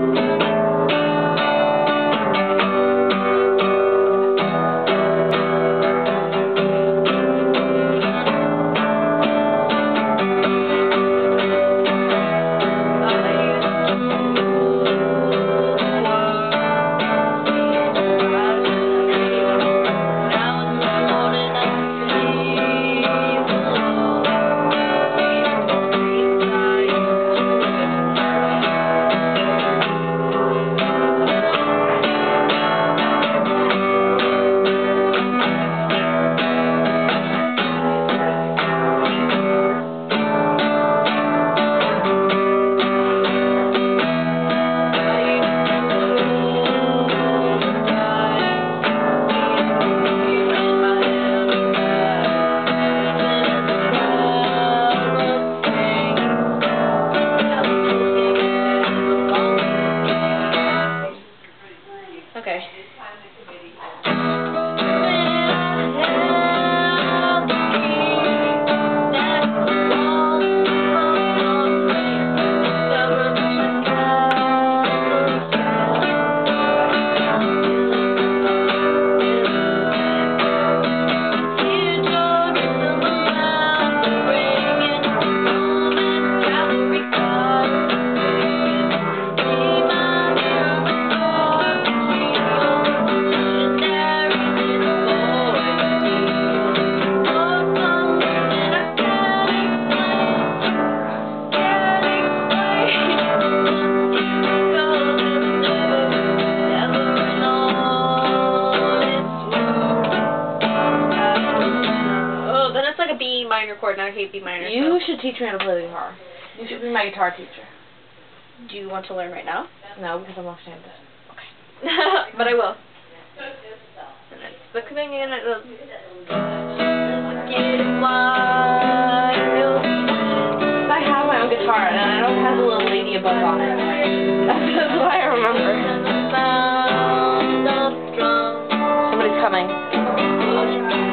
Okay. Then it's like a B minor chord, and I hate B minor. You so- should teach me how to play the guitar. You should be my guitar teacher. Do you want to learn right now? No, because I'm left-handed. Okay. but I will. And it's the thing in it. of- Get. I have my own guitar, and I know it has a little ladybug on it. That's what I remember. Sound of drums. Somebody's coming.